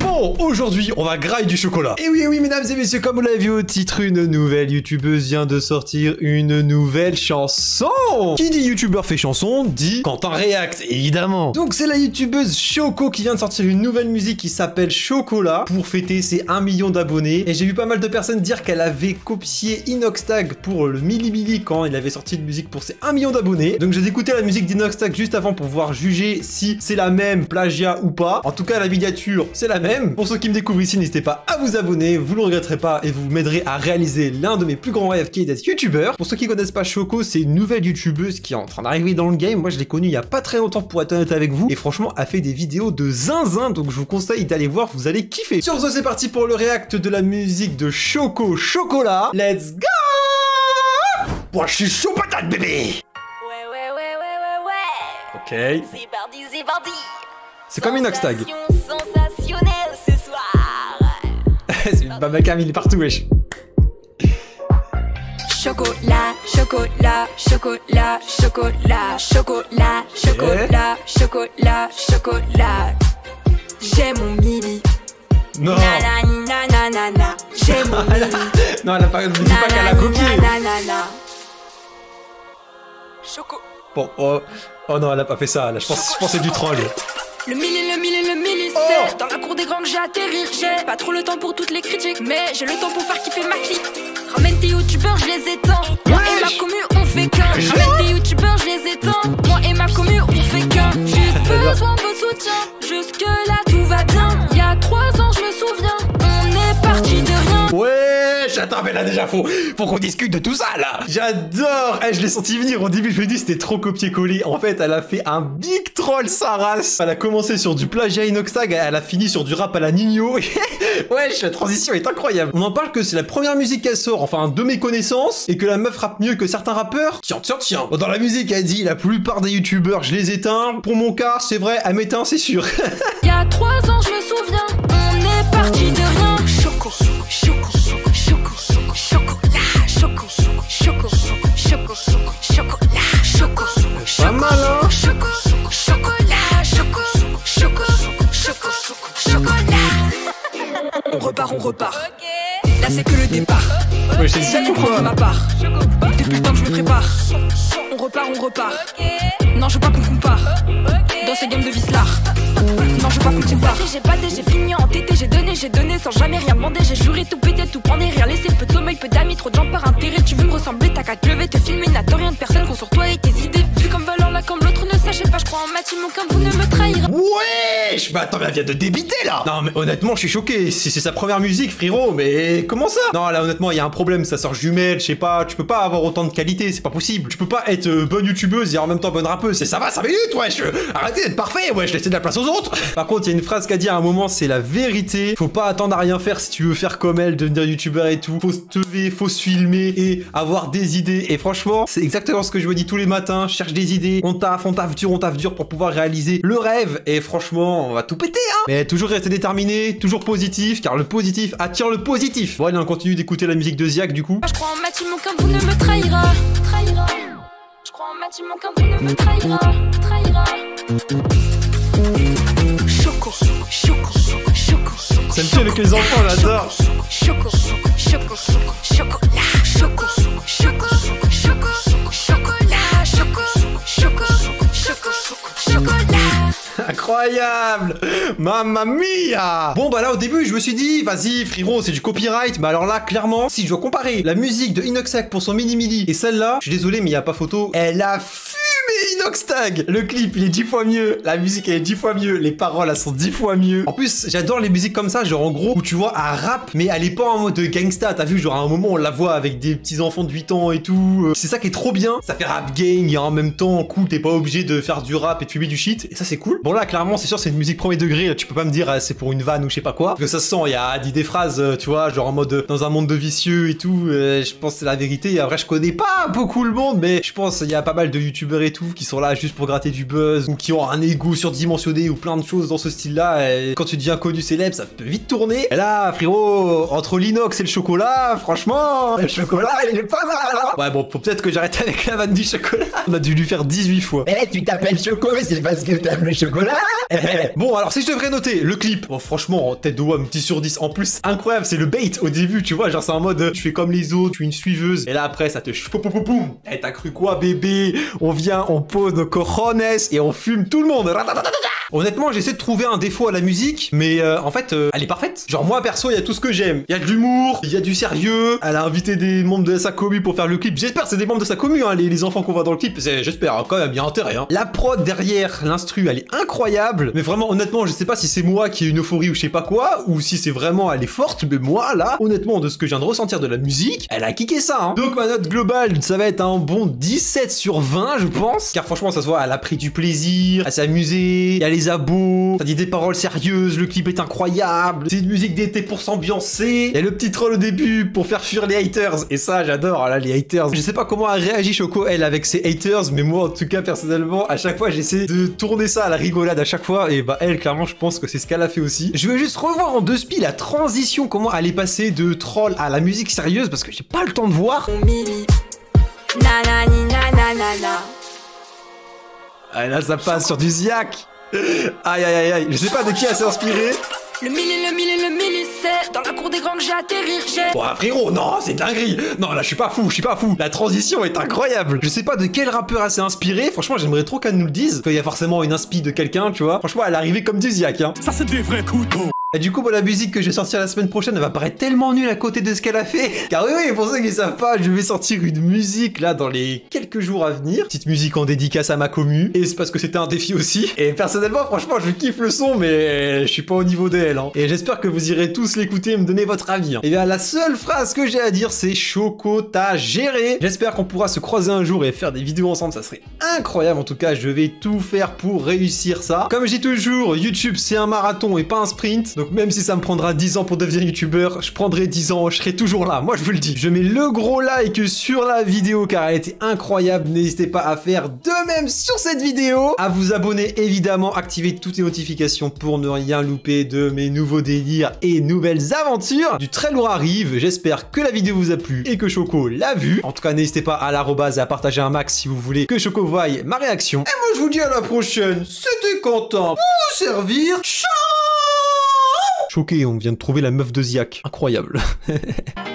Bon, aujourd'hui, on va grailler du chocolat. Et oui, oui, mesdames et messieurs, comme vous l'avez vu au titre, une nouvelle youtubeuse vient de sortir une nouvelle chanson. Qui dit youtubeur fait chanson, dit Quentin React, évidemment. Donc c'est la youtubeuse Choco qui vient de sortir une nouvelle musique qui s'appelle Chocolat pour fêter ses 1 million d'abonnés. Et j'ai vu pas mal de personnes dire qu'elle avait copié Inoxtag pour le Mili Mili quand il avait sorti une musique pour ses 1 million d'abonnés. Donc j'ai écouté la musique d'Inoxtag juste avant pour pouvoir juger si c'est la même plagiat ou pas. En tout cas, la miniature, c'est la même pour ceux qui me découvrent ici, n'hésitez pas à vous abonner, vous le regretterez pas et vous m'aiderez à réaliser l'un de mes plus grands rêves qui est d'être youtubeur. Pour ceux qui connaissent pas Choco, c'est une nouvelle youtubeuse qui est en train d'arriver dans le game. Moi, je l'ai connue il y a pas très longtemps pour être honnête avec vous et franchement, a fait des vidéos de zinzin donc je vous conseille d'aller voir, vous allez kiffer. Sur ce, c'est parti pour le react de la musique de Choco Chocolat. Let's go Moi, je suis chaud patate bébé Ouais, ouais, ouais, ouais, ouais, ouais. Ok. C'est parti, c'est parti. C'est comme une Oxtag. C'est une baba Camille partout, wesh. Chocolat, chocolat, chocolat, chocolat, chocolat, chocolat, chocolat, chocolat. J'ai mon mili. Non. J'ai mon mili. Non, elle a pas, dis pas qu'elle a copié. Choco. Bon, oh, oh non, elle a pas fait ça, là, je pense, je pense c'est du troll. Le mille, le mille, le mille, des grands que j'ai atterrir. J'ai pas trop le temps pour toutes les critiques, mais j'ai le temps pour faire kiffer ma clique. Ramène tes youtubeurs, je les éteins. Moi et ma commu, on fait qu'un. Ramène tes youtubeurs, je les éteins. Moi et ma commu, on fait qu'un. Juste besoin de soutien. Là déjà faut, faut qu'on discute de tout ça là. J'adore. Eh, je l'ai senti venir au début, je me dis c'était trop copier-coller. En fait, elle a fait un big troll sa race. Elle a commencé sur du plagiat Inoxtag, elle a fini sur du rap à la Nino. Wesh, la transition est incroyable. On en parle que c'est la première musique qu'elle sort, enfin de mes connaissances, et que la meuf rappe mieux que certains rappeurs. Tiens, tiens, tiens. Dans la musique, elle dit la plupart des youtubeurs, je les éteins. Pour mon cas, c'est vrai, elle m'éteint, c'est sûr. Il y a trois ans, je me souviens, on est parti de rien. Choco, choco, repart, on repart. Là, c'est que le départ. Ça C'est ou pour quoi ma part. Depuis le temps que je me prépare. On repart, on repart. Non, je veux pas qu'on compare. Dans ces games de vislard. Non, je veux pas qu'on compare. J'ai batté, j'ai fini en tété, j'ai donné, j'ai donné sans jamais rien demander. J'ai juré tout péter, tout prendre et rien laisser. Peu de sommeil, peu d'amis, trop de gens par intérêt. Tu veux me ressembler, t'as qu'à te lever, te filmer. N'attends rien de personne, qu'on sur toi et tes idées. Vu comme valeur là, comme l'autre ne sachez pas, je crois en Mathieu, mon vous ne me trahirez Bah attends, mais elle vient de débiter là Non mais honnêtement, je suis choqué. C'est sa première musique, frérot, mais comment ça? Non là honnêtement, il y a un problème, ça sort jumelle, je sais pas, tu peux pas avoir autant de qualité, c'est pas possible. Tu peux pas être euh, bonne youtubeuse et en même temps bonne rappeuse. C'est ça va, ça minutes, wesh Arrêtez d'être parfait, wesh, laissez de la place aux autres Par contre, il y a une phrase qu'a dit à un moment, c'est la vérité. Faut pas attendre à rien faire si tu veux faire comme elle, devenir youtubeur et tout. Faut se lever, faut se filmer et avoir des idées. Et franchement, c'est exactement ce que je me dis tous les matins. Je cherche des idées, on taffe, on taffe dur, on taffe dur pour pouvoir réaliser le rêve. Et franchement, on va tout péter, hein Mais toujours rester déterminé, toujours positif, car le positif attire le positif. Bon, allez, on continue d'écouter la musique de Ziak, du coup. Je crois en Mathieu, mon vous ne me trahira. Trahira. Je crois en Mathieu, mon camp, vous ne me trahira. Trahira. Choco, choco, choco. Ça me tue avec les enfants, j'adore. Choco, choco, chocolat, choco, choco, Incroyable. Mamma mia. Bon bah là au début je me suis dit vas-y frérot c'est du copyright. Mais alors là clairement si je dois comparer la musique de Inoxtag pour son mini mini et celle-là je suis désolé mais il y a pas photo. Elle a Le clip il est dix fois mieux. La musique elle est dix fois mieux. Les paroles elles sont dix fois mieux. En plus j'adore les musiques comme ça genre en gros où tu vois un rap mais elle est pas en mode gangsta. T'as vu genre à un moment on la voit avec des petits enfants de 8 ans et tout Euh, c'est ça qui est trop bien. Ça fait rap gang et en même temps cool t'es pas obligé de faire du rap et de fumer du shit. Et ça c'est cool. Bon là clairement c'est sûr c'est une musique premier degré. Tu peux pas me dire ah, c'est pour une vanne ou je sais pas quoi. Parce que ça se sent il y a dit des phrases euh, tu vois genre en mode euh, dans un monde de vicieux et tout euh, je pense c'est la vérité. Après je connais pas beaucoup le monde mais je pense il y a pas mal de youtubeurs et tout qui sont là juste pour gratter du buzz, ou qui ont un ego surdimensionné, ou plein de choses dans ce style-là. Et quand tu deviens connu célèbre, ça peut vite tourner. Et là, frérot, entre l'inox et le chocolat, franchement, le chocolat, il est pas mal. ouais, bon, peut-être que j'arrête avec la vanne du chocolat. On a dû lui faire 18 fois. Eh, tu t'appelles Choco, mais c'est parce que t'aimes le chocolat Bon, alors si je devrais noter le clip, bon, franchement, en tête de WAM, petit sur 10. En plus, incroyable, c'est le bait au début, tu vois. Genre, c'est en mode, tu fais comme les autres, tu es une suiveuse. Et là, après, ça te. Eh, t'as cru quoi, bébé? On vient, on pose nos cojones et on fume tout le monde. Honnêtement, j'essaie de trouver un défaut à la musique, mais euh, en fait, euh, elle est parfaite. Genre, moi, perso, il y a tout ce que j'aime. Il y a de l'humour, il y a du sérieux. Elle a invité des membres de sa commu pour faire le clip. J'espère que c'est des membres de sa commu, hein, les, les enfants qu'on voit dans le clip. J'espère, hein, quand même, il y intérêt. Hein. La prod derrière l'instru, elle est incroyable. Mais vraiment, honnêtement, je sais pas si c'est moi qui ai une euphorie ou je sais pas quoi, ou si c'est vraiment, elle est forte. Mais moi, là, honnêtement, de ce que je viens de ressentir de la musique, elle a kické ça. Hein. Donc, ma note globale, ça va être un bon 17 sur 20, je pense. Car franchement, ça se voit, elle a pris du plaisir, elle s'est amusée, les abos, ça dit des paroles sérieuses, le clip est incroyable, c'est une musique d'été pour s'ambiancer, il y a le petit troll au début pour faire fuir les haters, et ça j'adore, là les haters. Je sais pas comment a réagi Choco elle avec ses haters, mais moi en tout cas personnellement, à chaque fois j'essaie de tourner ça à la rigolade à chaque fois, et bah elle clairement je pense que c'est ce qu'elle a fait aussi. Je vais juste revoir en deux spi la transition, comment elle est passée de troll à la musique sérieuse, parce que j'ai pas le temps de voir. Ah, là ça passe sur du ziac Aïe aïe aïe aïe, je sais pas de qui elle s'est inspirée. Le mili, le mili, le mili, c'est dans la cour des grands que j'ai atterri. J'ai Bon, frérot, non, c'est dinguerie. Non, là, je suis pas fou, je suis pas fou. La transition est incroyable. Je sais pas de quel rappeur elle s'est inspirée. Franchement, j'aimerais trop qu'elle nous le dise. Qu'il y a forcément une inspi de quelqu'un, tu vois. Franchement, elle est arrivée comme du ziac, hein. Ça, c'est des vrais couteaux. Et du coup, moi, la musique que je vais sortir la semaine prochaine, va paraître tellement nulle à côté de ce qu'elle a fait. Car oui, oui, pour ceux qui savent pas, je vais sortir une musique là dans les quelques jours à venir. Petite musique en dédicace à ma commu. Et c'est parce que c'était un défi aussi. Et personnellement, franchement, je kiffe le son, mais je suis pas au niveau d'elle. Hein. Et j'espère que vous irez tous l'écouter et me donner votre avis. hein. Et bien, la seule phrase que j'ai à dire, c'est Choco, t'as géré. J'espère qu'on pourra se croiser un jour et faire des vidéos ensemble. Ça serait incroyable. En tout cas, je vais tout faire pour réussir ça. Comme je dis toujours, YouTube, c'est un marathon et pas un sprint. Même si ça me prendra 10 ans pour devenir youtubeur, je prendrai 10 ans, je serai toujours là. Moi, je vous le dis. Je mets le gros like sur la vidéo car elle était incroyable. N'hésitez pas à faire de même sur cette vidéo. À vous abonner évidemment, activer toutes les notifications pour ne rien louper de mes nouveaux délires et nouvelles aventures. Du très lourd arrive. J'espère que la vidéo vous a plu et que Choco l'a vu. En tout cas, n'hésitez pas à l'arrobase et à partager un max si vous voulez que Choco voie ma réaction. Et moi, je vous dis à la prochaine. C'était Quentin. Pour vous servir. Ciao Choqué, on vient de trouver la meuf de Ziac. Incroyable.